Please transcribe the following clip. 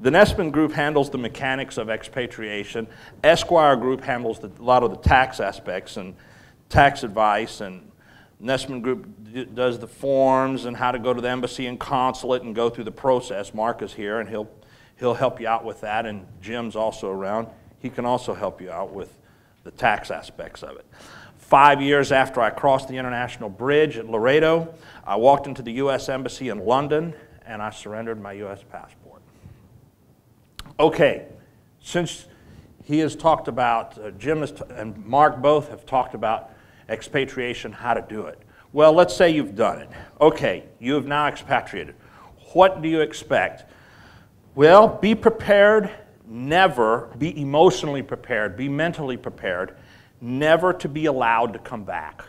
The Nestmann Group handles the mechanics of expatriation. Esquire Group handles the, a lot of the tax aspects and tax advice. And Nestmann Group does the forms and how to go to the embassy and consulate and go through the process. Mark is here and he'll, he'll help you out with that. And Jim's also around. He can also help you out with the tax aspects of it. Five years after I crossed the international bridge at Laredo, I walked into the U.S. Embassy in London and I surrendered my U.S. passport. Okay, since he has talked about, uh, Jim and Mark both have talked about expatriation, how to do it. Well, let's say you've done it. Okay, you have now expatriated. What do you expect? Well, be prepared, never, be emotionally prepared, be mentally prepared, never to be allowed to come back.